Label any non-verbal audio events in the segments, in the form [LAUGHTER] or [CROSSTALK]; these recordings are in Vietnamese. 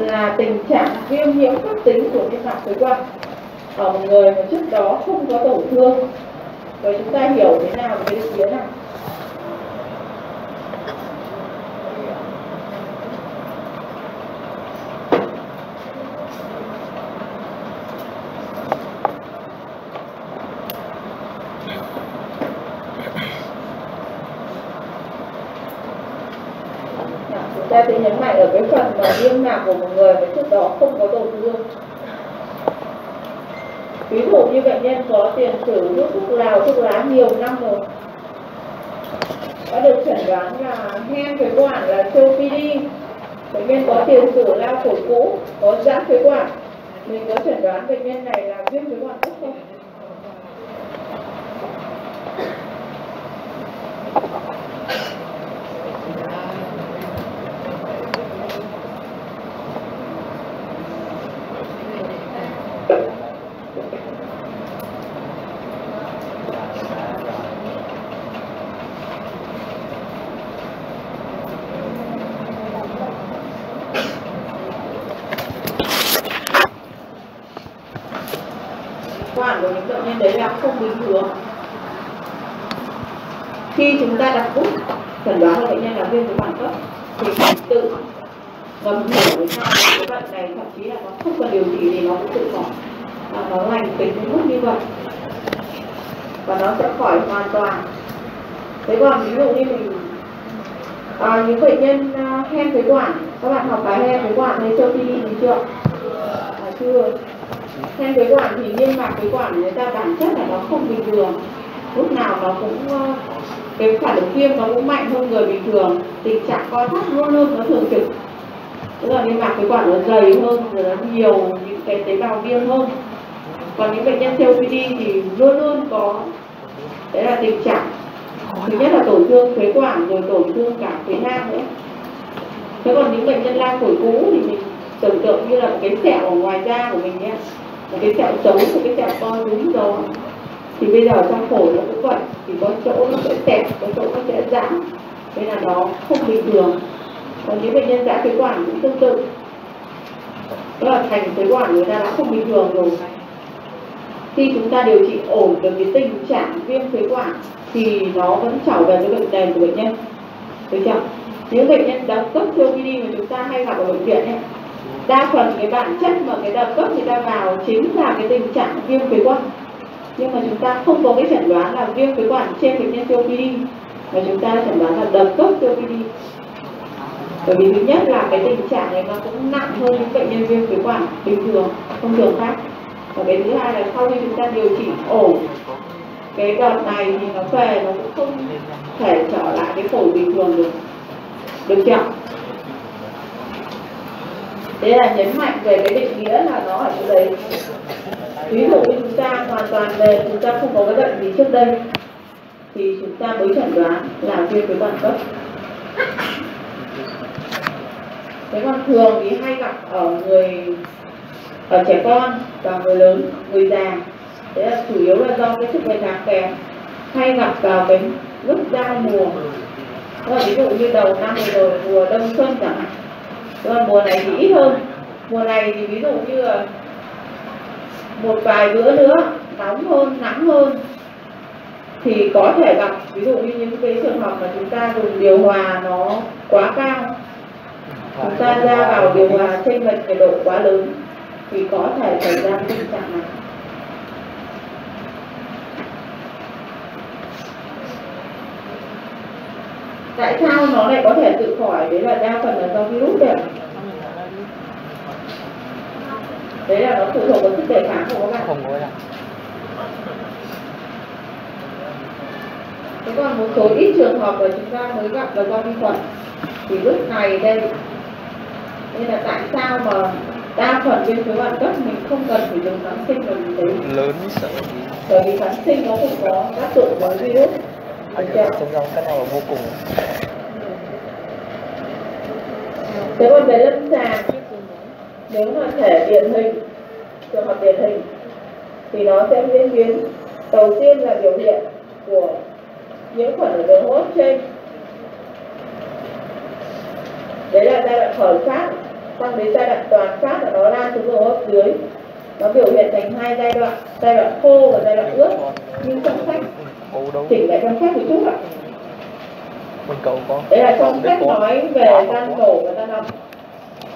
là tình trạng viêm nhiễm cấp tính của niêm mạc phế quản ở một người mà trước đó không có tổn thương rồi chúng ta hiểu thế nào về định này? nào chúng Dạ, ta sẽ nhấn mạnh ở cái phần mà viêm mạc của một người mà trước đó không có tổn thương. Ví dụ như bệnh nhân có tiền sử hút thuốc lào, thuốc lá nhiều năm rồi. Đã được chẩn đoán là hen phế quản là COPD bệnh nhân có tiền sử lao phổi cũ, có giãn phế quản. Mình có chẩn đoán bệnh nhân này là viêm phế quản cấp không quản của những bệnh nhân đấy là không bình thường. Khi chúng ta đặt bút chẩn đoán là bệnh nhân là viêm phế quản cấp thì phải tự ngầm hiểu với nhau cái bệnh này thậm chí là nó không cần điều trị thì nó cũng tự khỏi và nó lành tính đến mức như vậy. Và nó sẽ khỏi hoàn toàn. Thế còn ví dụ như mình à, những bệnh nhân uh, hen phế quản các bạn học bài hen phế quản hay châu phi gì chưa? À, chưa hen phế quản thì niêm mạc phế quản người ta bản chất là nó không bình thường. Lúc nào nó cũng ờ, cái phản ứng viêm nó cũng mạnh hơn người bình thường. Tình trạng co thắt luôn luôn nó thường trực. Tức là niêm mạc phế quản nó dày hơn, rồi nó nhiều những cái tế bào viêm hơn. Còn những bệnh nhân COPD thì luôn luôn có đấy là tình trạng. Thứ nhất là tổn thương phế quản, rồi tổn thương cả phế nang nữa. Thế còn những bệnh nhân lao phổi cũ thì mình tưởng tượng như là một cái sẹo ở ngoài da của mình nhé một cái kẹo xấu một cái kẹo to đúng rồi thì bây giờ trong phổi nó cũng vậy. Thì có chỗ nó sẽ tẹt có chỗ nó sẽ giãn. Nên là nó không bình thường. Còn những bệnh nhân giãn phế quản cũng tương tự. Đó là thành phế quản người ta đã không bình thường rồi. Khi chúng ta điều trị ổn được cái tình trạng viêm phế quản, thì nó vẫn trở về cái bệnh nền của bệnh nhân. Được chưa? Những bệnh nhân đã cấp COPD mà chúng ta hay gặp ở bệnh viện ấy đa phần cái bản chất mà cái đợt cấp, người ta vào chính là cái tình trạng viêm phế quản. Nhưng mà chúng ta không có cái chẩn đoán là viêm phế quản trên bệnh nhân COPD mà chúng ta chẩn đoán là đợt cấp COPD bởi vì thứ nhất là cái tình trạng này nó cũng nặng hơn những bệnh nhân viêm phế quản bình thường, thông thường khác. Và cái thứ hai là sau khi chúng ta điều trị ổn cái đợt này thì nó về, nó cũng không thể trở lại cái phổi bình thường được được chưa thế là nhấn mạnh về cái định nghĩa là nó ở chỗ đấy. Ví dụ như chúng ta hoàn toàn về, chúng ta không có cái bệnh gì trước đây, thì chúng ta mới chẩn đoán là viêm phế quản cấp. Thế còn thường thì hay gặp ở người, ở trẻ con và người lớn, người già. Thế là chủ yếu là do cái sức đề kháng kém. Hay gặp vào cái lúc giao mùa. Ví dụ như đầu năm rồi, mùa đông xuân chẳng hạn. Vâng còn mùa này thì ít hơn. Mùa này thì ví dụ như là một vài bữa nữa, nóng hơn, nắng hơn. Thì có thể gặp ví dụ như những cái trường hợp mà chúng ta dùng điều hòa nó quá cao. Chúng ta ra vào điều hòa chênh lệch nhiệt độ quá lớn thì có thể xảy ra tình trạng này. Tại sao nó lại có thể tự khỏi? Đấy là đa phần là do virus đấy đấy là nó phụ thuộc vào sức đề kháng của các bạn. Không có đâu. Thế còn một số ít trường hợp mà chúng ta mới gặp là do vi khuẩn. Thì lúc này đây nên là tại sao mà đa phần viêm phế quản cấp mình không cần phải dùng kháng sinh là vì thế? Lớn sợ. Bởi vì kháng sinh nó không có tác dụng với virus? Trong dòng cái nào là vô cùng. Thế còn về lâm sàng nếu mà thể điển hình, trường hợp điển hình, thì nó sẽ diễn biến đầu tiên là biểu hiện của nhiễm khuẩn ở đường hô hấp trên. Đấy là giai đoạn khởi phát sang đến giai đoạn toàn phát là nó lan xuống đường hô hấp dưới. Nó biểu hiện thành hai giai đoạn giai đoạn khô và giai đoạn ướt, nhưng trong sách Chỉnh lại trong sách một chút ạ. Mình cậu có đấy là trong sách nói về gan nổ và gan ẩm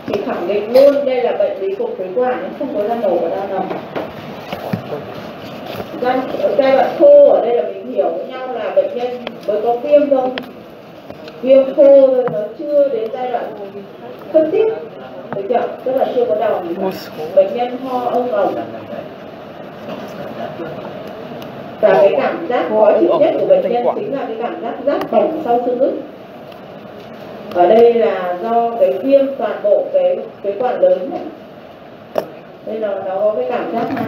thì khẳng định luôn đây là bệnh lý cục phế quản nhưng không có gan nổ và gan ẩm Giai, giai đoạn khô ở đây là mình hiểu với nhau là bệnh nhân mới có viêm thôi. Viêm khô thôi nó chưa đến giai đoạn phân tích. Được chưa? Tức là chưa có đầu bệnh nhân ho ông ổng và cái cảm giác khó chịu nhất của bệnh nhân chính là cái cảm giác rát bỏng sau xương ức. Ở đây là do cái viêm toàn bộ cái cái quản lớn này. Nên là nó có cái cảm giác này.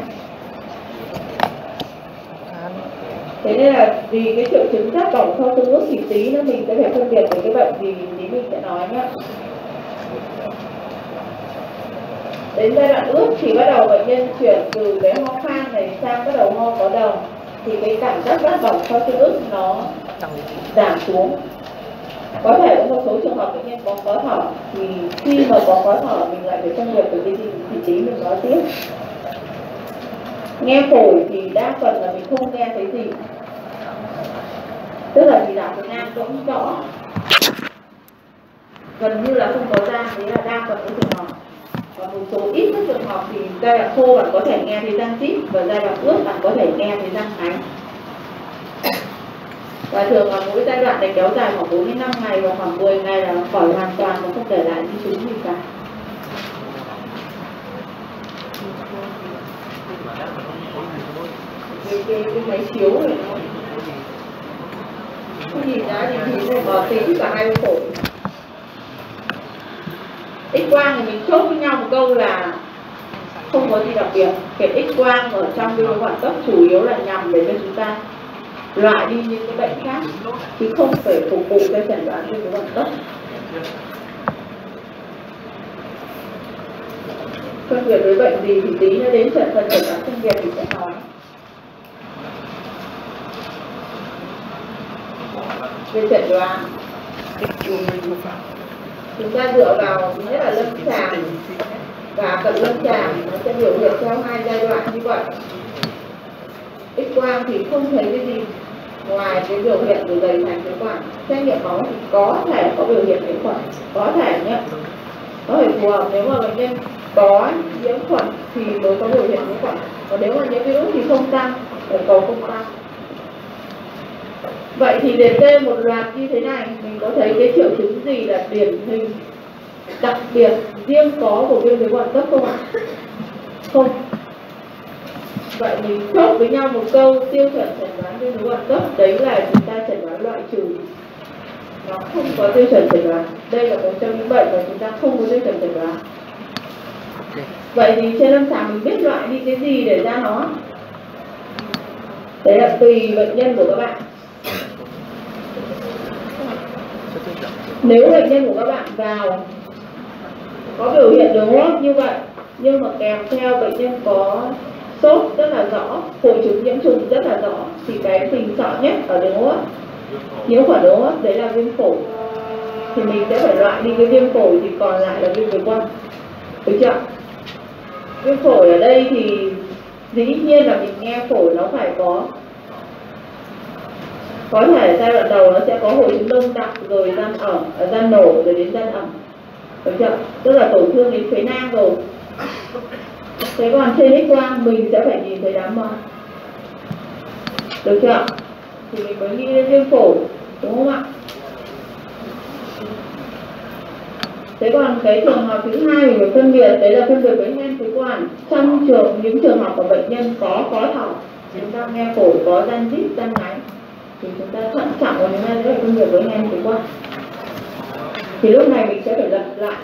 Thế nên là vì cái triệu chứng rát bỏng sau xương ức thì tí nữa mình sẽ phải phân biệt với cái bệnh gì tí mình sẽ nói nhé đến giai đoạn ướt thì bắt đầu bệnh nhân chuyển từ cái ho khan này sang bắt đầu ho có đầu thì cái cảm giác rát bỏng sau khi ướt nó giảm xuống. Có thể có một số trường hợp bệnh nhân có khó thở, thì khi mà có khó thở, mình lại phải phân biệt từ cái gì thì chính mình nói tiếp. Nghe phổi thì đa phần là mình không nghe thấy gì. Tức là chỉ đạo cái Nam cũng rõ. Gần như là không có da đấy là đa phần cái trường hợp và một số ít các trường hợp thì giai đoạn khô bạn có thể nghe thấy răng tít và giai đoạn ướt bạn có thể nghe thấy răng ngáy và thường là mỗi giai đoạn này kéo dài khoảng 4 đến 5 ngày và khoảng 10 ngày là khỏi hoàn toàn và không để lại di chứng gì cả. Cái, cái, cái máy chiếu này. Nó không nhìn ra thì thì có tính cả hai phổi x quang thì mình chốt với nhau một câu là không có gì đặc biệt. Cái x quang ở trong cái quản cấp chủ yếu là nhằm để cho chúng ta. Loại đi những cái bệnh khác chứ không phải phục vụ cho chẩn đoán viêm cái quản cấp. Phân biệt với bệnh gì thì tí nữa đến trận phần chẩn đoán phân biệt thì sẽ nói. Về chẩn đoán chúng ta dựa vào nhất là lâm sàng và cận lâm sàng nó sẽ biểu hiện theo hai giai đoạn như vậy. X quang thì không thấy cái gì ngoài cái biểu hiện của dày thành phế quản. Xét nghiệm máu thì có thể có biểu hiện nhiễm khuẩn có thể nhé có thể phù hợp, nếu mà bệnh nhân có nhiễm khuẩn thì mới có biểu hiện nhiễm khuẩn còn nếu mà nhiễm virus thì không tăng ở cầu không tăng vậy thì liệt kê một loạt như thế này, mình có thấy cái triệu chứng gì là điển hình, đặc biệt riêng có của viêm phế quản cấp không ạ? Không. Vậy mình chốt với nhau một câu, tiêu chuẩn chẩn đoán viêm phế quản cấp, đấy là chúng ta chẩn đoán loại trừ. Nó không có tiêu chuẩn chẩn đoán. Đây là một trong những bệnh mà chúng ta không có tiêu chuẩn chẩn đoán. Vậy thì trên lâm sàng mình biết loại đi cái gì để ra nó? Đấy là tùy bệnh nhân của các bạn. Nếu bệnh nhân của các bạn vào có biểu hiện đường hô hấp như vậy, nhưng mà kèm theo bệnh nhân có sốt rất là rõ, hội chứng nhiễm trùng rất là rõ, thì cái tình sợ nhất ở đường hô hấp, nhiễm khuẩn đường hô hấp đấy là viêm phổi. Thì mình sẽ phải loại đi cái viêm phổi thì còn lại là viêm phế quản được chưa viêm phổi ở đây thì dĩ nhiên là mình nghe phổi nó phải có có thể giai đoạn đầu nó sẽ có hội chứng đông đặc rồi gian ẩm à, gian nổ, rồi đến gian ẩm. Được chưa? Tức là tổn thương đến phế nang rồi. Thế còn trên x quang, mình sẽ phải nhìn thấy đám mỡ được chưa? Thì mình mới nghĩ đến viêm phổi, đúng không ạ? Thế còn cái trường hợp thứ hai mình phải phân biệt, đấy là phân biệt với hen phế quản. Trong trường, những trường hợp của bệnh nhân có khó thở. Chúng ta nghe phổi, có gian rít gian ngáy thì chúng ta thận trọng và chúng ta sẽ công việc biệt với hen phế qua. Thì lúc này mình sẽ phải lập lại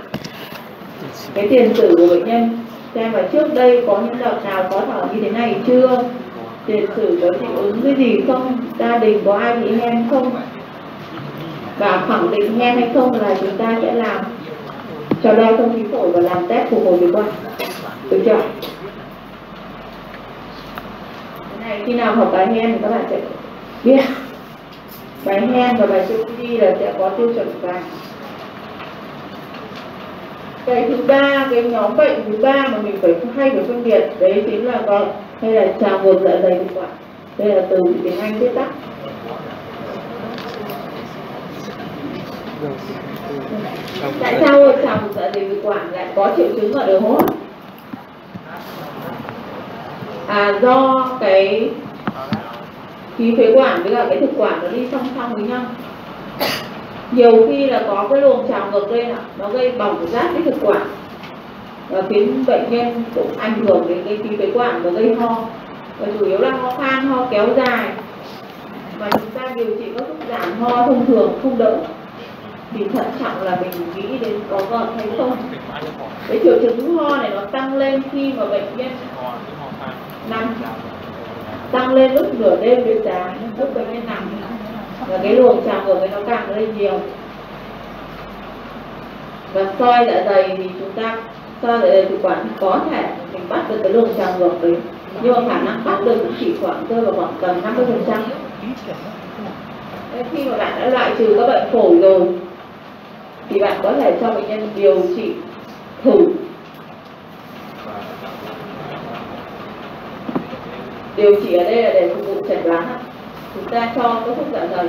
cái tiền sử của bệnh nhân, xem là trước đây có những đợt nào có thở như thế này chưa? Tiền sử có dị ứng cái gì không? Gia đình có ai bị hen không? Và khẳng định hen hay không là chúng ta sẽ làm. Cho đo thông khí phổi và làm test phục hồi được quản được chưa? Cái này khi nào học bài hen thì các bạn sẽ biết bài hen và bài CPD là sẽ có tiêu chuẩn vàng. Cái thứ ba, cái nhóm bệnh thứ ba mà mình phải hay phải phân biệt, đấy chính là gọi hay là trào ngược dạ dày thực quản. Đây là từ tiếng anh viết tắt tại sao trào ngược dạ dày thực quản lại có triệu chứng ở đường hô hấp? À do cái khí phế quản với cả cái thực quản nó đi song song với nhau. Nhiều khi là có cái luồng trào ngược lên ạ nó gây bỏng rát cái thực quản và khiến bệnh nhân cũng ảnh hưởng đến cái khí phế quản và gây ho. Và chủ yếu là ho khan ho kéo dài. Mà chúng ta điều trị các thuốc giảm ho thông thường không đỡ. Thì thận trọng là mình nghĩ đến có gợn hay không. Cái triệu chứng ho này nó tăng lên khi mà bệnh nhân nằm tăng lên lúc nửa đêm đến sáng, lúc bệnh nhân nằm và cái luồng trào ngược ấy nó càng lên nhiều. Và soi dạ dày thì chúng ta, soi dạ dày thực quản thì có thể mình bắt được cái luồng trào ngược đấy. Nhưng mà khả năng bắt được cũng chỉ khoảng rơi vào khoảng tầm 50 phần trăm. Khi mà bạn đã loại trừ các bệnh phổi rồi, thì bạn có thể cho bệnh nhân điều trị thử. Điều trị ở đây là để phục vụ chẩn đoán ạ. chúng ta cho các thuốc dạ dày.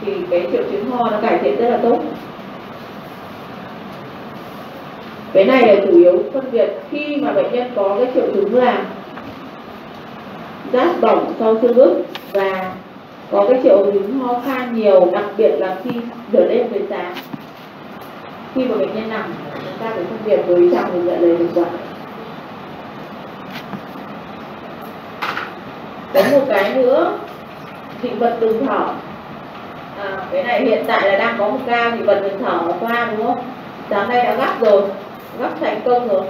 Thì cái triệu chứng ho nó cải thiện rất là tốt. Cái này là chủ yếu phân biệt khi mà bệnh nhân có cái triệu chứng là rát bỏng sau xương ức và có cái triệu chứng ho khan nhiều, đặc biệt là khi nửa đêm về sáng. Khi mà bệnh nhân nằm, chúng ta phải phân biệt với trào ngược dạ dày thực quản. Có một cái nữa dị vật đường thở. À, cái này hiện tại là đang có một ca dị vật đường thở khoa đúng không? Sáng nay đã gấp rồi gấp thành công rồi.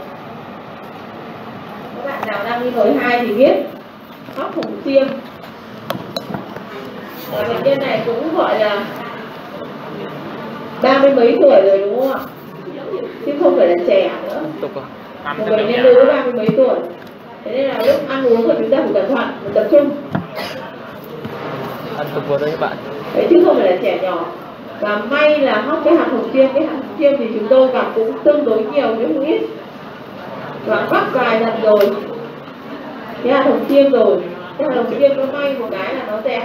Các bạn nào đang đi nồi hai thì biết. Hóc hồng xiêm và bệnh nhân này cũng gọi là ba mươi mấy tuổi rồi đúng không ạ? Chứ không phải là trẻ nữa. Rồi một bệnh nhân nữ ba mươi mấy tuổi thế nên là lúc ăn uống của chúng ta phải cẩn thận phải tập trung. Ăn tục vào đây các bạn. Đấy chứ không phải là trẻ nhỏ. Và may là hóc cái hạt hồng xiêm cái hạt hồng xiêm thì chúng tôi gặp cũng tương đối nhiều chứ không ít. Và bắt vài lần rồi. Cái hạt hồng xiêm rồi. Cái hạt hồng xiêm nó may một cái là nó dẹp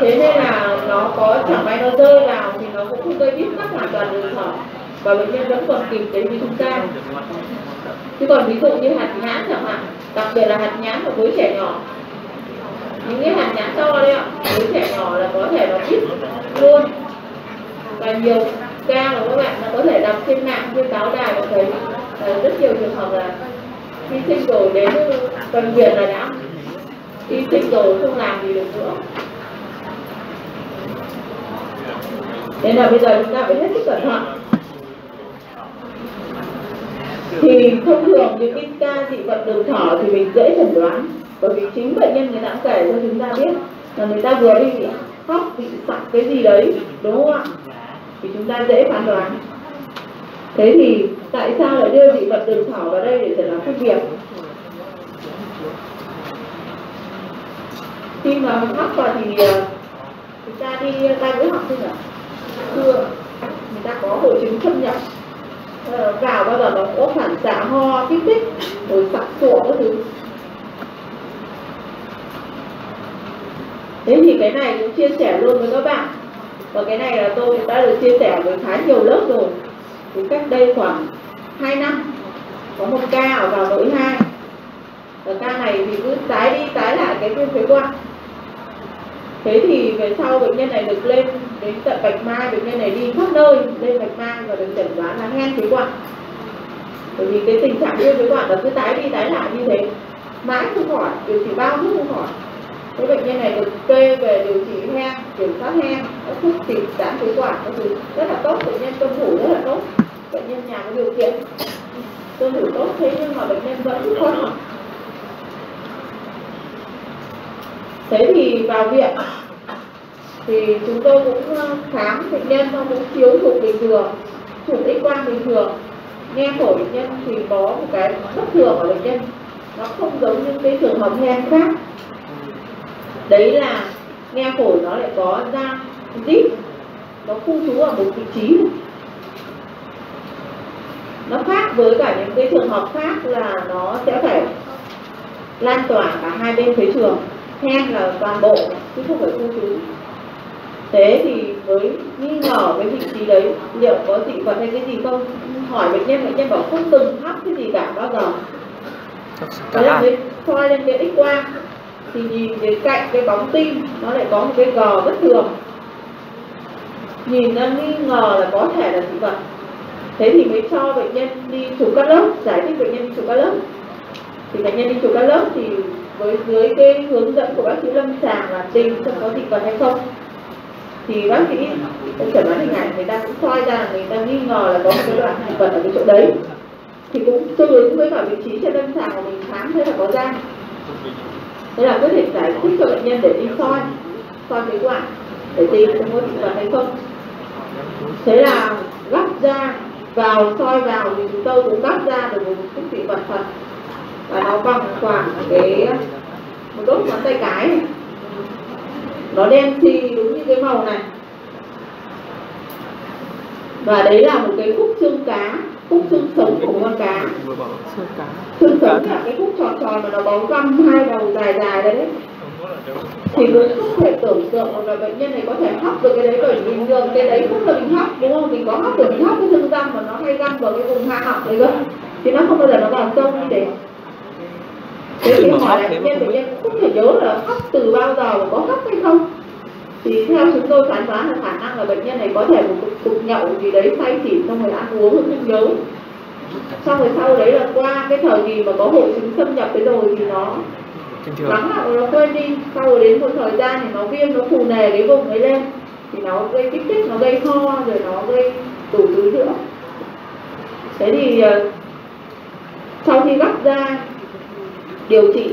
thế nên là nó có chẳng may nó rơi vào thì nó cũng không gây bít tắc hoàn toàn đường thở. Và bệnh nhân vẫn còn kịp đến với chúng ta chứ còn ví dụ như hạt nhãn chẳng hạn, đặc biệt là hạt nhãn với trẻ nhỏ. Những cái hạt nhãn to đấy ạ với trẻ nhỏ là có thể nó ít luôn. Và nhiều ca mà các bạn nó có thể đọc trên mạng, trên báo đài và thấy ờ, rất nhiều trường hợp là hy sinh rồi đến cần viện là đã hy sinh rồi không làm gì được nữa. Nên là bây giờ chúng ta phải hết sức cẩn thận thì thông thường những cái ca dị vật đường thở thì mình dễ chẩn đoán, bởi vì chính bệnh nhân người ta cũng kể cho chúng ta biết là người ta vừa bị khóc, bị sặc cái gì đấy, đúng không ạ? Thì chúng ta dễ phán đoán. Thế thì tại sao lại đưa dị vật đường thở vào đây để chẩn đoán phân biệt? Khi mà mắc vào thì ờ, chúng ta đi ờ, tai mũi họng chưa ạ người ta có hội chứng xâm nhập. Ờ, vào bao giờ nó có phản xạ ho, kích thích, rồi sặc sụa các thứ. Thế thì cái này cũng chia sẻ luôn với các bạn. Và cái này là tôi đã được chia sẻ với khá nhiều lớp rồi. Thì cách đây khoảng 2 năm, có một ca ở vào nội hai. Và ca này thì cứ tái đi tái lại cái viêm phế quản. Thế thì về sau bệnh nhân này được lên đến tận bạch mai, bệnh nhân này đi khắp nơi, lên bạch mai và được chẩn đoán là hen phế quản. Bởi vì cái tình trạng viêm phế quản nó cứ tái đi, tái lại như thế. Mãi không khỏi, điều trị bao thuốc không khỏi. Cái bệnh nhân này được kê về điều trị hen, kiểm soát hen các thuốc xịt giãn phế quản các thứ rất là tốt, bệnh nhân tuân thủ rất là tốt. Bệnh nhân nhà có điều kiện tuân thủ tốt, thế nhưng mà bệnh nhân vẫn không thế thì vào viện thì chúng tôi cũng ờ, khám bệnh nhân nó cũng chiếu chụp bình thường, chụp x quang bình thường. Nghe phổi bệnh nhân thì có một cái bất thường ở bệnh nhân. Nó không giống như cái trường hợp hen khác. Đấy là nghe phổi nó lại có ra dít, nó khu trú ở một vị trí. Nó khác với cả những cái trường hợp khác là nó sẽ phải lan tỏa cả hai bên phế trường. Hen là toàn bộ, chứ không phải khu trú thế thì với nghi ngờ cái vị trí đấy. Liệu có dị vật hay cái gì không? Hỏi bệnh nhân bệnh nhân bảo không từng hấp cái gì cả bao giờ? Thế là mới soi lên cái x quang. Thì nhìn đến cạnh cái bóng tim nó lại có một cái gò bất thường. Nhìn nó nghi ngờ là có thể là dị vật. Thế thì mới cho bệnh nhân đi chụp các lớp giải thích bệnh nhân đi chụp các lớp. Thì bệnh nhân đi chụp các lớp thì với dưới cái hướng dẫn của bác sĩ lâm sàng là tìm xem có dị vật hay không thì bác sĩ chẩn đoán hình ảnh, người ta cũng soi ra là người ta nghi ngờ là có một cái đoạn thành vật ở cái chỗ đấy. Thì cũng tương ứng với cả vị trí trên lâm sàng của mình, khám thấy là có da. Thế là có thể giải thích cho bệnh nhân để đi soi soi cái quản, để tìm có dị vật hay không. Thế là gắp ra vào, soi vào, thì chúng tôi cũng gắp ra được một chút dị vật thật. Và nó bằng khoảng cái, một đốt ngón tay cái. này nó đen xì đúng như cái màu này. Và đấy là một cái khúc xương cá, khúc xương sống của con cá. Xương cá xương sống là cái khúc tròn tròn mà nó bóng găm hai đầu dài dài đấy. Thì người không thể tưởng tượng là bệnh nhân này có thể hấp được cái đấy, bởi vì bình thường cái đấy cũng là mình hấp đúng không? Mình có hấp được mình hấp cái xương răng, mà nó hay găm vào cái vùng hạ họng đấy cơ. Thì nó không bao giờ nó vào sâu như thế thế thì hỏi nhân bệnh nhân cũng không thể nhớ là hấp từ bao giờ và có hấp hay không. Thì theo chúng tôi phán đoán là khả năng là bệnh nhân này có thể một cục nhậu gì đấy say xỉn xong rồi ăn uống không nhớ. Xong rồi sau đấy là qua cái thời kỳ mà có hội chứng xâm nhập cái rồi thì nó lắng lại nó quên đi. Sau rồi đến một thời gian thì nó viêm nó phù nề cái vùng ấy lên thì nó gây kích thích nó gây ho rồi nó gây đủ thứ nữa. Thế thì ờ, sau khi gấp ra điều trị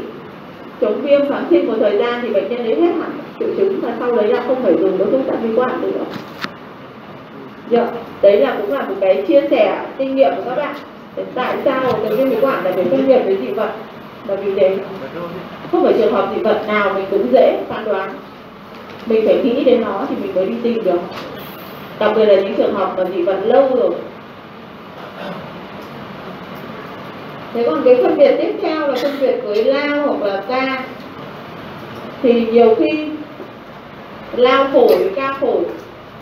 chống viêm kháng sinh một thời gian thì bệnh nhân ấy hết hẳn triệu chứng và sau đấy là không phải dùng thuốc giảm vi quản nữa. Dạ, đấy là cũng là một cái chia sẻ kinh nghiệm của các bạn. Để tại sao cái viêm phế quản là phải phân biệt với dị vật bởi vì thế không phải trường hợp dị vật nào mình cũng dễ phán đoán. Mình phải nghĩ đến nó thì mình mới đi tìm được. Đặc biệt là những trường hợp mà dị vật lâu rồi thế còn cái phân biệt tiếp theo là phân biệt với lao hoặc là ca. Thì nhiều khi lao phổi với ca phổi,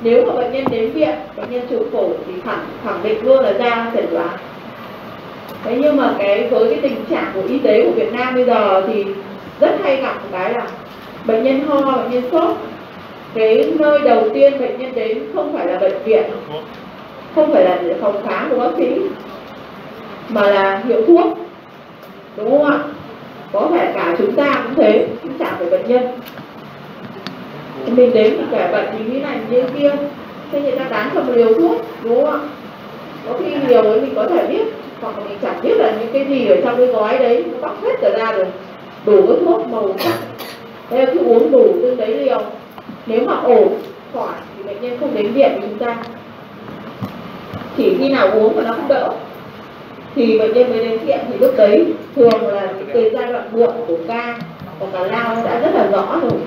nếu mà bệnh nhân đến viện, bệnh nhân chụp phổi thì khẳng khẳng định luôn là da chẩn đoán. Thế nhưng mà cái, với cái tình trạng của y tế của Việt Nam bây giờ thì rất hay gặp một cái là bệnh nhân ho, bệnh nhân sốt. Cái nơi đầu tiên bệnh nhân đến không phải là bệnh viện, không phải là phòng khám của bác sĩ mà là hiệu thuốc. Đúng không ạ? Có thể cả chúng ta cũng thế, cũng chả phải bệnh nhân. Mình đến thì kẻ bệnh thì nghĩ này như kia, thế người ta bán cho một liều thuốc, đúng không ạ? Có khi liều ấy mình có thể biết, hoặc là mình chẳng biết là những cái gì ở trong cái gói đấy nó bóc hết ra rồi đủ cái thuốc màu sắc. Thế cứ uống đủ tương đấy liều. Nếu mà ổn, khỏi, thì bệnh nhân không đến viện với chúng ta. Chỉ khi nào uống mà nó không đỡ thì bệnh nhân mới đến viện thì lúc đấy thường là những cái giai đoạn muộn của ca hoặc là lao đã rất là rõ rồi.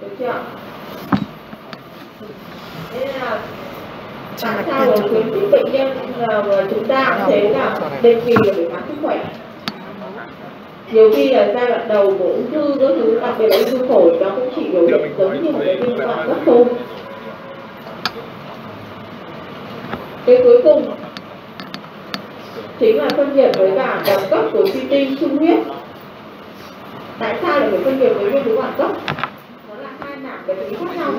Được chưa thế là tại sao là khuyến khích bệnh nhân là mà chúng ta cũng thấy là định kỳ là phải khám sức khỏe. Nhiều khi là giai đoạn đầu của ung thư các thứ đặc biệt là ung thư phổi nó cũng chỉ biểu hiện giống như một cái viêm quản cấp thôi cái cuối cùng chính là phân biệt với cả đẳng cấp của suy tinh sung huyết. Tại sao lại phải phân biệt với nguyên tố quản cấp? Nó là hai mảng về tính khác nhau.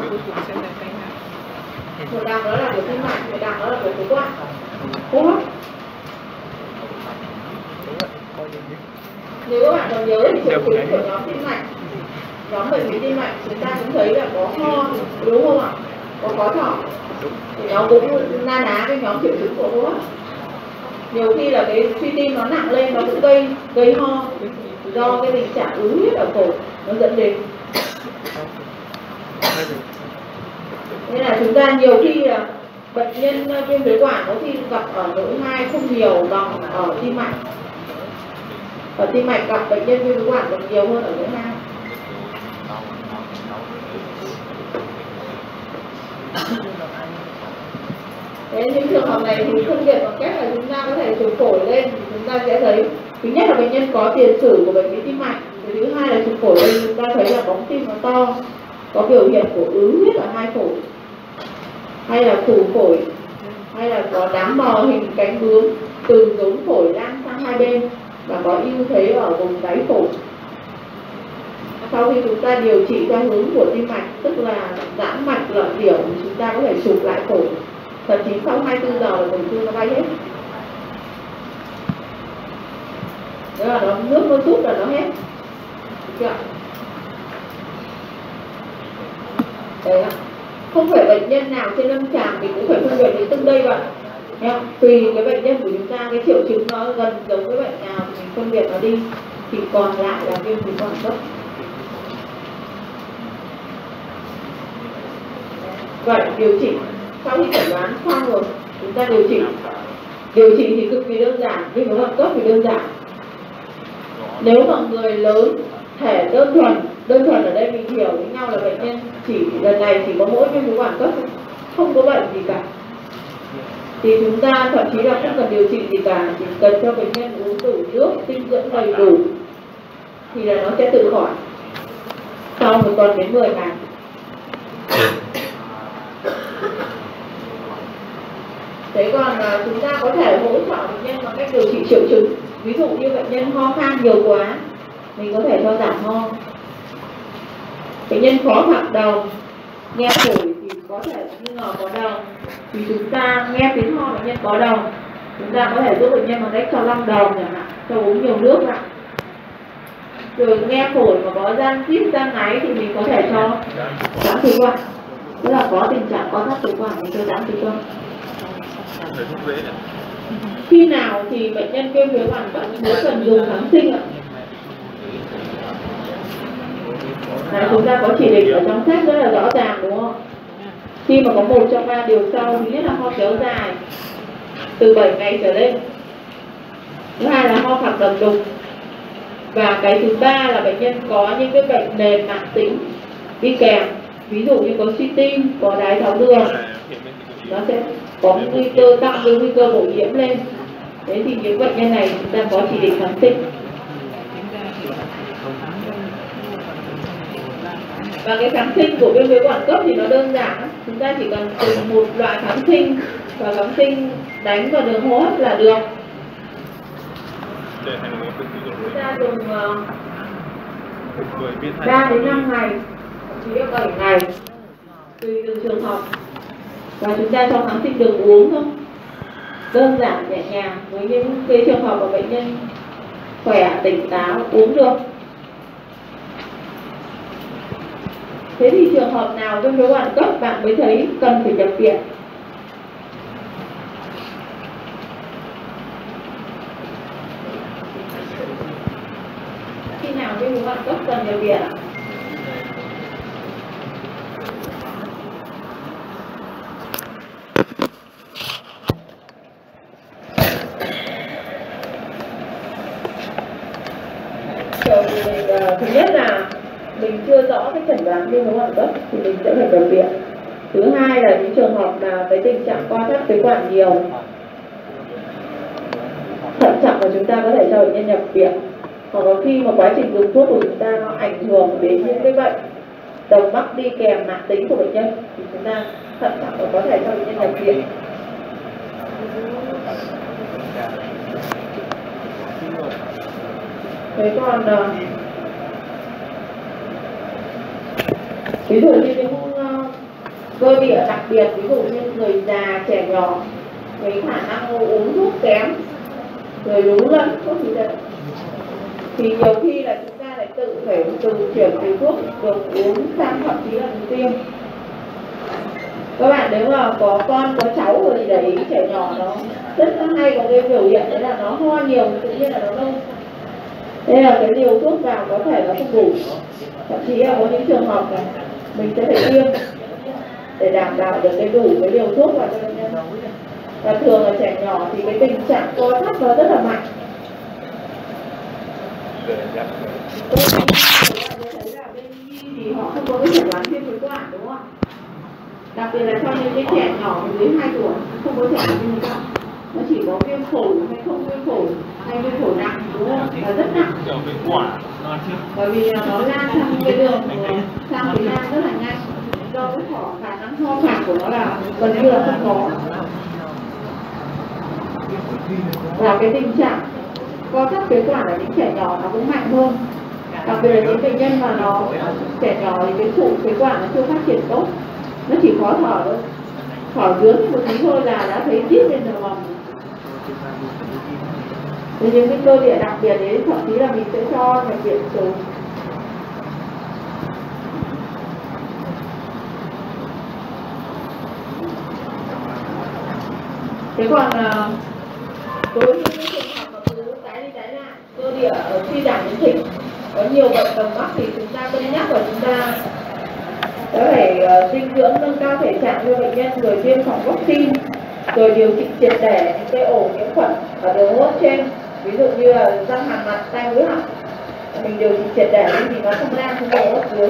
Một đằng đó là về tim mạch một đằng đó là về phế quản. Hô hấp nếu các bạn còn nhớ thì triệu chứng của nhóm tim mạch nhóm bệnh lý tim mạch chúng ta cũng thấy là có ho, đúng không ạ? Có khó thở. Thì nó cũng na ná cái nhóm triệu chứng của hô hấp nhiều khi là cái suy tim nó nặng lên, nó cũng gây gây ho. Do cái tình trạng ứ huyết ở cổ, nó dẫn đến. Nên là chúng ta nhiều khi là bệnh nhân ờ, viêm phế quản có khi gặp ở lỗi hai không nhiều bằng ở tim mạch. Ở tim mạch gặp bệnh nhân viêm phế quản còn nhiều hơn ở lỗi hai Thế những trường hợp này thì không biệt bằng cách là chúng ta có thể chụp phổi lên. Thì chúng ta sẽ thấy, thứ nhất là bệnh nhân có tiền sử của bệnh lý tim mạch thứ hai là chụp phổi lên, chúng ta thấy là bóng tim nó to, có biểu hiện của ứ huyết ở hai phổi, hay là phủ phổi, hay là có đám mò hình cánh bướm từ giống phổi lan sang hai bên và có ưu thế ở vùng đáy phổi. Sau khi chúng ta điều trị theo hướng của tim mạch, tức là giãn mạch lợi tiểu thì chúng ta có thể chụp lại phổi thậm chí sau 24 giờ là tổn thương nó bay hết. Đó là nó nước nó rút là nó hết. Được chưa? Ạ? đấy ạ. Không phải bệnh nhân nào trên lâm sàng thì cũng phải phân biệt đến từng đây vậy không? tùy cái bệnh nhân của chúng ta, cái triệu chứng nó gần giống với bệnh nào thì mình phân biệt nó đi. Thì còn lại là viêm phế quản cấp vậy, điều trị sau khi chẩn đoán xong rồi, chúng ta điều trị điều trị thì cực kỳ đơn giản vì phế quản cấp thì đơn giản. Nếu mà người lớn thể đơn thuần đơn thuần ở đây mình hiểu với nhau là bệnh nhân chỉ lần này chỉ có mỗi viêm phế quản cấp không có bệnh gì cả. Thì chúng ta thậm chí là không cần điều trị gì cả, chỉ cần cho bệnh nhân uống đủ nước dinh dưỡng đầy đủ, thì là nó sẽ tự khỏi. Sau một tuần đến 10 ngày. Thế còn uh, chúng ta có thể hỗ trợ bệnh nhân bằng cách điều trị triệu chứng. Ví dụ như bệnh nhân ho khan nhiều quá mình có thể cho giảm ho. Bệnh nhân khó hoạt đầu nghe phổi thì có thể nghi ngờ có đầu thì chúng ta nghe tiếng ho bệnh nhân có đầu chúng ta có thể giúp bệnh nhân bằng cách cho lăm đầu chẳng hạn cho uống nhiều nước ạ. Rồi nghe phổi mà có gian kíp gian ngáy thì mình có thể cho giãn khí quản. Tức là có tình trạng có thắt thực quản thì cho giãn khí quản khi nào thì bệnh nhân viêm phế quản cấp mới cần dùng kháng sinh ạ? Đấy, chúng ta có chỉ định ở trong sách rất là rõ ràng đúng không? Khi mà có một trong ba điều sau thứ nhất là ho kéo dài từ 7 ngày trở lên. Thứ hai là ho khạc đầm đục. Và cái thứ ba là bệnh nhân có những cái bệnh nền mạng tính đi kèm ví dụ như có suy tim có đái tháo đường. Nó sẽ có nguy cơ tăng cái nguy cơ bội nhiễm lên. Thế thì những bệnh nhân này chúng ta có chỉ định kháng sinh. Và cái kháng sinh của viêm phế quản cấp thì nó đơn giản. Chúng ta chỉ cần dùng một loại kháng sinh và kháng sinh đánh vào đường hô hấp là được. Chúng ta dùng ờ, uh, 3 đến 5 ngày chỉ chí là 7 ngày tùy từng trường hợp và chúng ta cho kháng sinh đường uống thôi. Đơn giản, nhẹ nhàng, với những cái trường hợp mà bệnh nhân khỏe, tỉnh táo, uống được. Thế thì trường hợp nào viêm phế quản cấp, bạn mới thấy cần phải nhập viện? Khi nào viêm phế quản cấp cần nhập viện ạ Rồi, ờ, thứ nhất là mình chưa làm viêm phế quản cấp thì mình sẽ phải nhập viện thứ hai là những trường hợp là cái tình trạng co thắt phế quản nhiều, thận trọng và chúng ta có thể cho bệnh nhân nhập viện, hoặc là khi mà quá trình dùng thuốc của chúng ta nó ảnh hưởng đến những cái bệnh đồng mắc đi kèm mạng tính của bệnh nhân, thì chúng ta thận trọng và có thể cho bệnh nhân nhập viện. Thế còn ờ, ví dụ như những uh, ờ, cơ địa đặc biệt ví dụ như người già trẻ nhỏ với khả năng uống thuốc kém người lú lẫn thuốc gì đấy thì nhiều khi là chúng ta lại tự phải từ chuyển từ thuốc được uống sang thậm chí là tiêm. Các bạn nếu mà có con có cháu rồi gì đấy trẻ nhỏ nó rất là hay có cái biểu hiện đấy là nó ho nhiều tự nhiên là nó nôn. Đây là cái liều thuốc vào có thể là không đủ. Thậm chí là có những trường hợp này mình sẽ phải tiêm để đảm bảo được cái đủ cái liều thuốc vào cho bệnh nhân. Và thường là trẻ nhỏ thì cái tình trạng co thắt nó rất là mạnh. Tôi thấy là bên thì họ không có cái chẩn đoán viêm phế quản, đúng không ạ? Đặc biệt là cho những cái trẻ nhỏ dưới 2 tuổi, không có trẻ như vậy nó chỉ có viêm phổi hay không viêm phổi hay viêm phổi nặng đúng không? Là rất nặng. Kiểu quả bởi vì nó lan sang cái đường [LAUGHS] sang cái lan rất là nhanh do cái khả khả năng ho khạc của nó là gần như là không có. Và cái tình trạng co thắt phế quản ở những trẻ nhỏ nó cũng mạnh hơn. Đặc biệt là những bệnh nhân mà nó trẻ nhỏ thì cái trụ phế quản nó chưa phát triển tốt. Nó chỉ khó thở thôi. Thở dướng một tí thôi là đã thấy tít lên đường mầm thì những cái cơ địa đặc biệt đấy thậm chí là mình sẽ cho nhập viện sớm. Thế còn ờ, đối với những trường hợp mà cứ tái đi tái lại cơ địa ở suy giảm miễn dịch có nhiều bệnh tầm mắc thì chúng ta cân nhắc và chúng ta có thể uh, dinh dưỡng nâng cao thể trạng cho bệnh nhân rồi tiêm phòng vaccine rồi điều trị triệt để những cái ổ nhiễm khuẩn ở đường hô hấp trên ví dụ như là răng hàm mặt, tai mũi họng. Mình điều trị triệt để thì nó không lan không đường hô dưới.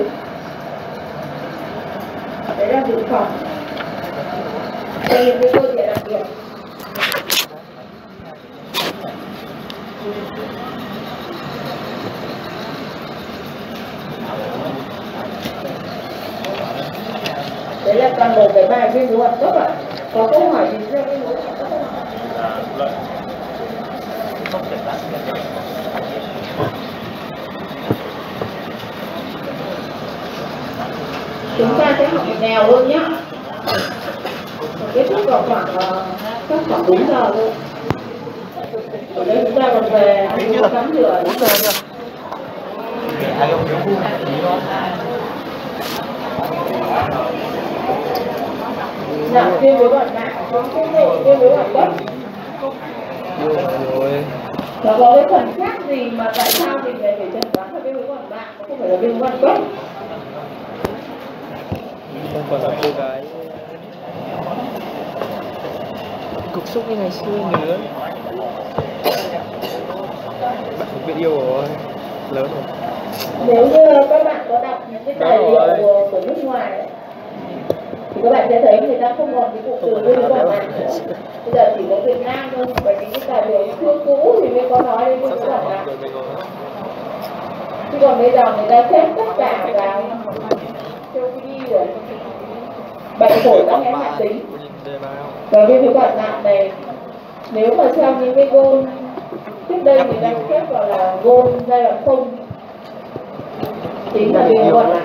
Đấy là dự phòng. Đây là cái cơ địa đặc biệt. Đấy là toàn bộ cái bài viên luận tốt ạ. Có câu hỏi gì về viêm mũi họng cấp không ạ? là lợi không thể tắt chúng một sẽ học luôn nhá, kết thúc vào khoảng ờ, các chắc khoảng bốn giờ luôn, ở đây chúng ta còn về ăn uống tắm rửa Đúng rồi chưa? ai không nhớ khu với mạng có công độ viêm với bản bất. Nó dạ, có cái phần khác gì mà tại sao mình lại phải chẩn đoán là viêm với quản mạng không phải là viêm với quản cấp không còn là cô gái. Cục xúc như ngày xưa nữa bạn cũng biết yêu rồi lớn rồi. Nếu như các bạn có đọc những cái tài liệu của, của nước ngoài ấy, thì các bạn sẽ thấy người ta không còn cái cụm từ quản mạng nữa. Bây giờ chỉ có Việt Nam thôi bởi vì cái tài liệu xưa cũ thì mới có nói đến với quản mạng chứ còn bây giờ người ta xếp tất cả vào châu phi của bệnh phổi tắc nghẽn mạng tính và viêm phế quản nặng này nếu mà theo những cái gôn trước đây người ta xếp vào là gôn giai đoạn không. Chính là viêm không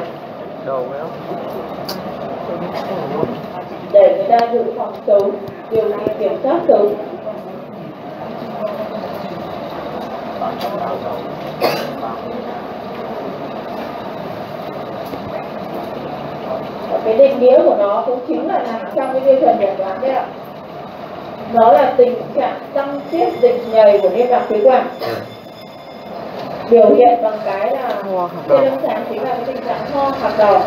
để người ta dự phòng sớm điều trị kiểm soát sớm Và cái định nghĩa của nó cũng chính là nằm trong cái tiêu chuẩn chẩn đoán đấy ạ. Nó là tình trạng tăng tiết dịch nhầy của niêm mạc phế quản. Biểu hiện bằng cái là trên lâm sàng chính là cái tình trạng ho hạt đỏ.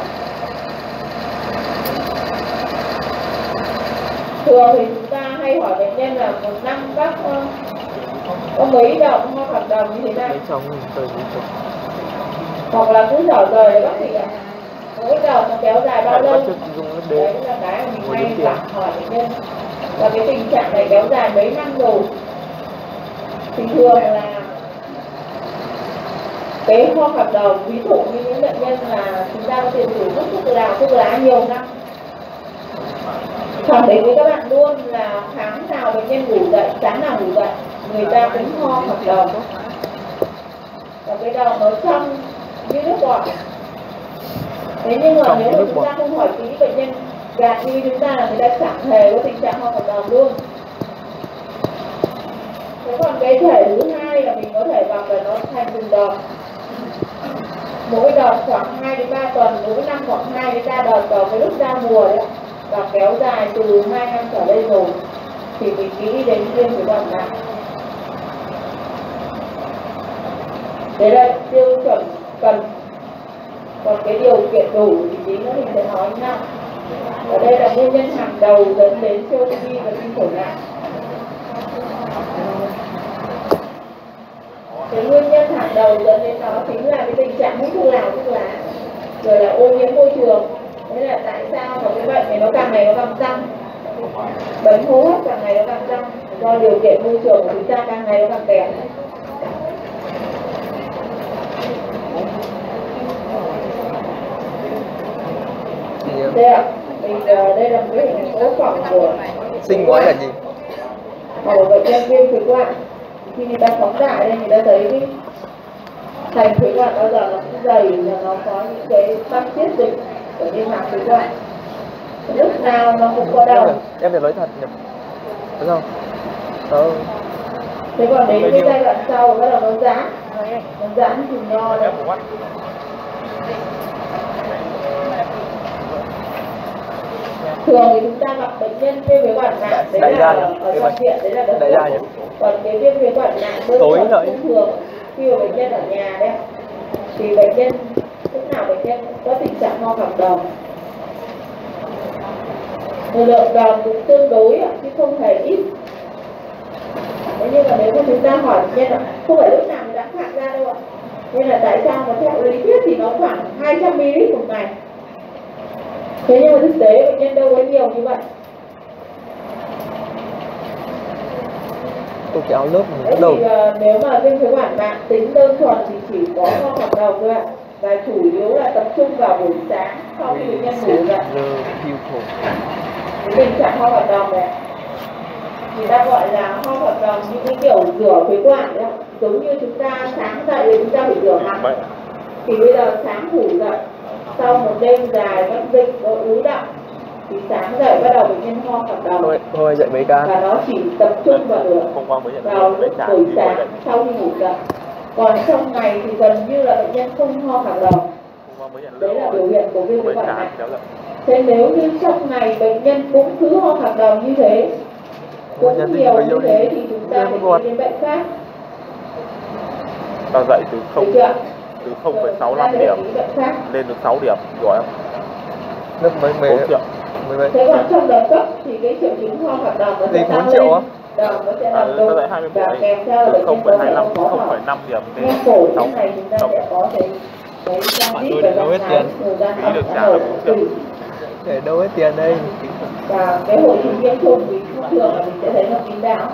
Thường thì chúng ta hay hỏi bệnh nhân là một năm bác ờ, có mấy đồng ho hạt đỏ như thế này? Hoặc là cứ dở rời bác sĩ ạ mỗi đầu nó kéo dài bao lâu? đấy là cái mình hay gặp hỏi bệnh nhân. Và cái tình trạng này kéo dài mấy năm rồi. Thì thường là cái ho hoạt đầu ví dụ như những bệnh nhân là chúng ta có tiền sử hút thuốc lá thuốc lá nhiều năm. Khẳng định với các bạn luôn là tháng nào bệnh nhân ngủ dậy sáng nào ngủ dậy người ta cũng ho hoạt đầu và cái đầu nó trong như nước bọt thế nhưng mà Trong nếu như mà nước chúng ta không hỏi kỹ bệnh nhân gạt như chúng ta là người ta chẳng hề có tình trạng ho hoạt đầu luôn. Thế còn cái thể thứ hai là mình có thể gặp là nó thành từng đợt. Mỗi đợt khoảng 2 đến 3 tuần mỗi năm khoảng 2 đến 3 đợt vào cái lúc ra mùa đấy và kéo dài từ 2 năm trở lên rồi. Thì mình nghĩ đến viêm cái đoạn nặng đấy là tiêu chuẩn cần còn cái điều kiện đủ thì tí nữa mình sẽ nói nha. Ở đây là nguyên nhân hàng đầu dẫn đến siêu vi và viêm phổi nặng. Cái nguyên nhân hàng đầu dẫn đến đó chính là cái tình trạng hút thuốc lào thuốc lá, rồi là ô nhiễm môi trường. Thế là tại sao mà cái bệnh này nó càng ngày nó càng tăng? Bệnh hô hấp càng ngày nó càng tăng. Do điều kiện môi trường của chúng ta càng ngày nó càng kém. Đây ạ. Mình ờ, đây là một cái hình mô phỏng của sinh ngoại là gì của bệnh nhân viêm phế quản. Khi người ta phóng đại lên người ta thấy cái thành phế quản bao giờ nó cũng dày và nó có những cái băng tiết dịch ở trên mạc phế quản. Lúc nào nó cũng có đau. Em phải nói thật nhỉ? Đúng không? Ờ. Thế còn đến cái giai đoạn sau bắt đầu nó giãn. Nó giãn thì nho lên thường thì chúng ta gặp bệnh nhân viêm phế quản nặng đấy Đẩy là ở ơi. viện đấy là đợt Đẩy ra còn cái viêm phế quản nặng đơn Tối rồi. thường khi mà bệnh nhân ở nhà đấy thì bệnh nhân lúc nào bệnh nhân có tình trạng ho gặp đờm Thời lượng đờm cũng tương đối chứ không hề ít. Thế nhưng mà nếu mà chúng ta hỏi bệnh nhân ạ, không phải lúc nào người đã khạc ra đâu ạ. Nên là tại sao mà theo lý thuyết thì nó khoảng 200 ml một ngày Thế nhưng mà thực tế bệnh nhân đâu có nhiều như vậy. Tôi cái áo lớp mình bắt đầu thì ờ, nếu mà viêm phế quản mạng tính đơn thuần thì chỉ có ho hoạt đầu thôi ạ. Và chủ yếu là tập trung vào buổi sáng sau khi bệnh nhân ngủ cái tình trạng ho hoạt động này người ta gọi là ho hoạt động như cái kiểu rửa phế quản ạ. giống như chúng ta sáng dậy thì chúng ta phải rửa mặt. Thì bây giờ sáng ngủ dậy sau một đêm dài mất dịch có ứ động thì sáng dậy bắt đầu bệnh nhân ho hoạt động. Thôi dậy mấy ca và nó chỉ tập trung vào được vào lúc buổi sáng sau khi ngủ dậy. Còn trong ngày thì gần như là bệnh nhân không ho mới nhận đấy là biểu hiện của viêm phế quản nặng. Thế nếu như trong ngày bệnh nhân cũng cứ ho hoạt động như thế, cũng nhiều như thế thì chúng ta phải đi đến bệnh khác, ta dậy từ không? Từ Chúng ta 0,65 phải điểm lên được 6 điểm giỏi không lớp mấy mấy 4 triệu mấy mấy Thế còn trong đợt cấp thì cái triệu chứng ho hoạt động nó sẽ tăng triệu lên, á? đầu nó sẽ à, làm 20 và kèm theo là bệnh nhân có thể 0,25 có thở. 0,5 điểm phổi như 6 này chúng ta sẽ có cái Bạn tôi để đâu hết tiền. Phí được trả là bốn triệu. tùy. để đâu hết tiền đây và cái hội chứng nhiễm trùng thì thông thường là mình sẽ thấy nó kín đáo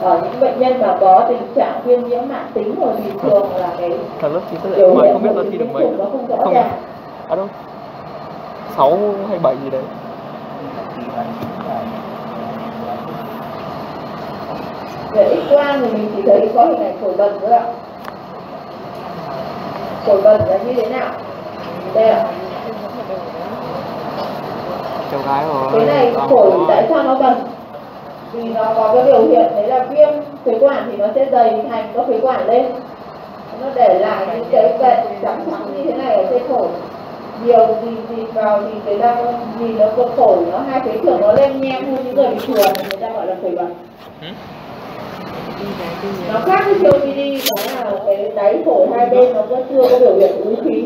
ở những bệnh nhân mà có tình trạng viêm nhiễm mạng tính rồi thì thường là cái thằng lớp chín tôi biểu lại hiện không biết nó thi được mấy nó không rõ không ràng. À đâu. Sáu hay bảy gì đấy. Về x quang thì mình chỉ thấy có hình ảnh phổi bẩn thôi ạ. Phổi bẩn là như thế nào? Đây ạ. Cháu gái rồi. Cái này phổi rồi. tại sao nó bẩn vì nó có cái biểu hiện đấy là viêm phế quản thì nó sẽ dày thành có phế quản lên. Nó để lại những cái vệt trắng trắng như thế này ở trên phổi. Nhiều gì gì vào thì người ta nhìn nó có phổi nó hai cái trưởng nó lem nhem hơn những người bình thường người ta gọi là phổi bẩn nó khác với siêu PD đó là cái đáy phổi hai bên nó vẫn chưa có biểu hiện ứ khí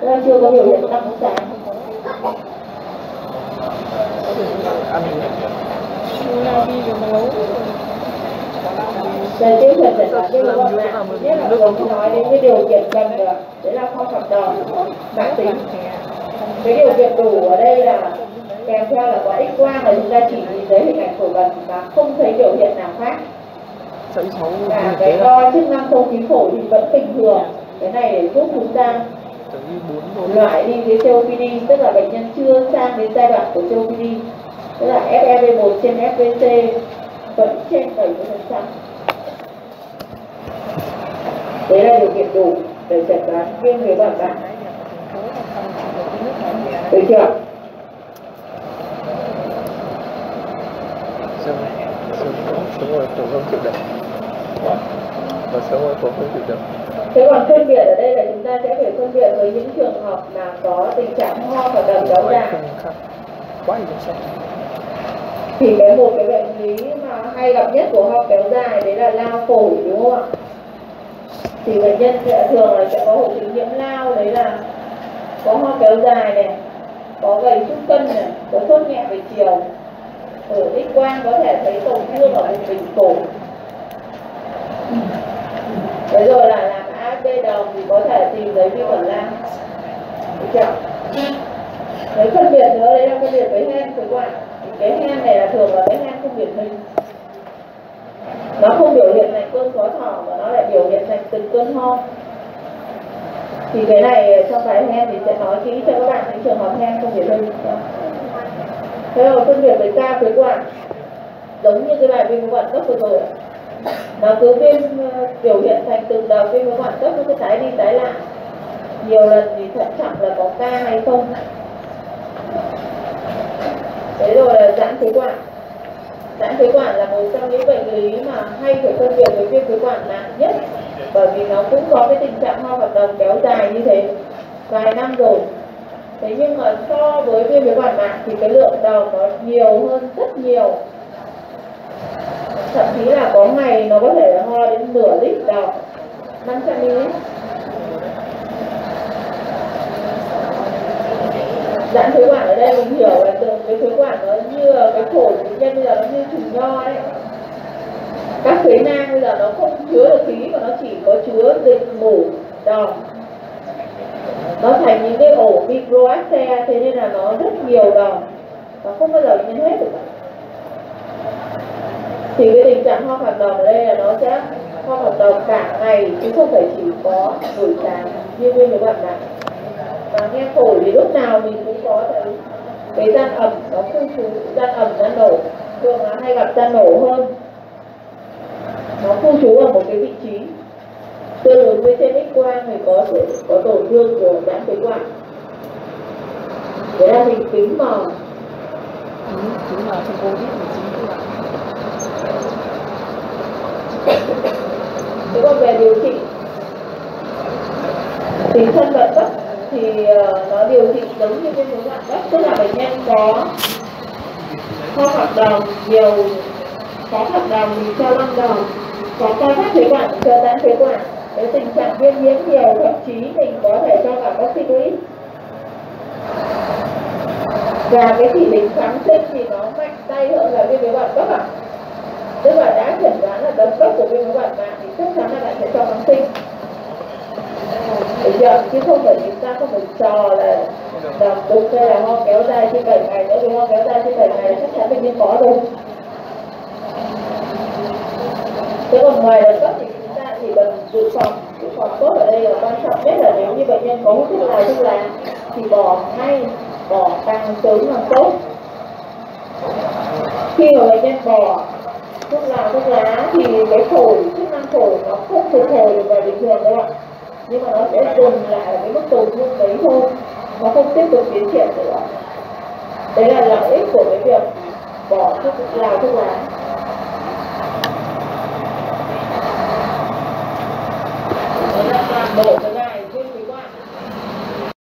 là chưa có biểu hiện tăng sáng ăn chuẩn chẩn đoán viêm phế quản nặng thứ nhất là vừa nói đến cái điều kiện cần được. Đấy là không hoạt động mạng tính. Cái điều kiện đủ ở đây là kèm theo là có x quang là chúng ta chỉ nhìn thấy hình ảnh phổi bẩn mà không thấy biểu hiện nào khác. Và cái là đo chức năng không khí phổi thì vẫn bình thường. Cái này để giúp chúng ta loại đi cái COPD tức là bệnh nhân chưa sang đến giai đoạn của COPD tức là FEV1 trên FVC vẫn trên 70 phần trăm. Đấy là điều kiện đủ để chẩn đoán viêm phế quản nặng được chưa? Sớm rồi tổ không chịu được? Và sớm rồi tổ không chịu được. Thế còn phân biệt ở đây là chúng ta sẽ phải phân biệt với những trường hợp mà có tình trạng ho và dài không khác quá gì sao thì cái một cái bệnh lý mà hay gặp nhất của ho kéo dài, đấy là lao phổi, đúng không ạ? Thì bệnh nhân sẽ thường là sẽ có hội chứng nhiễm lao, đấy là có ho kéo dài này, có gầy sút cân này, có sốt nhẹ về chiều. Ở x quang có thể thấy tổn thương ở vùng bình phổi đấy rồi là làm AFP đồng thì có thể tìm thấy vi khuẩn lao. Được chưa? Đấy, phân biệt nữa, đấy là phân biệt với hen phế quản cái hen này là thường là cái hen không điển hình nó không biểu hiện thành cơn khó thở mà nó lại biểu hiện thành từng cơn ho. Thì cái này trong bài hen thì sẽ nói kỹ cho các bạn những trường hợp hen không điển hình thế rồi phân biệt với ca phế quản. Giống như cái bài viêm phế quản cấp vừa rồi nó cứ viêm ờ, biểu hiện thành từng đợt viêm phế quản cấp, nó cứ tái đi tái lại. Nhiều lần thì thận trọng là có ca hay không thế rồi là giãn phế quản. Giãn phế quản là một trong những bệnh lý mà hay phải phân biệt với viêm phế quản nặng nhất, bởi vì nó cũng có cái tình trạng ho hoạt động kéo dài như thế, vài năm rồi. Thế nhưng mà so với viêm phế quản nặng thì cái lượng đầu nó nhiều hơn rất nhiều. Thậm chí là có ngày nó có thể ho đến nửa lít đầu 500 ml giãn phế quản ở đây, mình hiểu là từ cái phế quản nó như cái phổi của nhân bây giờ nó như chùm nho ấy. Các phế nang bây giờ nó không chứa được khí mà nó chỉ có chứa dịch mủ đòn nó thành những cái ổ microarthria thế nên là nó rất nhiều đòn và không bao giờ nhân hết được. Thì cái tình trạng ho hoạt đờm ở đây là nó sẽ ho hoạt đờm cả ngày, chứ không phải chỉ có buổi sáng như nguyên các bạn nào và nghe phổi thì lúc nào mình cũng có thấy cái gian ẩm nó khu trú, gian ẩm, gian nổ. Thường là hay gặp gian nổ hơn. Nó khu trú ở một cái vị trí. Tương ứng với trên x quang thì có thể có tổn thương của giãn phế quản. Đấy là hình kính mờ kính mờ trong covid 19 các bạn thế còn về điều trị tính thân vận cấp thì ờ, nó điều trị giống như cái phế loạn cấp tức là bệnh nhân có ho hợp đồng, nhiều, có hợp đồng thì cho lăn đòn có co thắt phế quản cho giãn phế quản. Cái tình trạng viêm nhiễm nhiều, thậm chí mình có thể cho cả corticoid và cái chỉ định kháng sinh thì nó mạnh tay hơn là viêm phế quản cấp ạ. Tức là đã chẩn đoán là đợt cấp của viêm phế quản mạng thì chắc chắn là bạn sẽ cho kháng sinh. Bây giờ chứ không phải chúng ta không phải trò là là đúng hay là ho kéo dài trên 7 ngày nữa vì ho kéo dài trên 7 ngày chắc chắn bệnh nhân có rồi. Thế còn ngoài đợt cấp thì chúng ta chỉ cần dự phòng dự phòng tốt ở đây là quan trọng nhất là nếu như bệnh nhân có hút thuốc lá thuốc lá thì bỏ ngay, bỏ càng sớm càng tốt. Khi mà bệnh nhân bỏ thuốc lá thuốc lá thì cái phổi, chức năng phổi nó không phục hồi được về bình thường đâu ạ nhưng mà nó sẽ dừng lại ở cái mức tổn thương đấy thôi. Nó không tiếp tục tiến triển nữa. Đấy là lợi ích của cái việc bỏ thuốc lào thuốc lá. Toàn bộ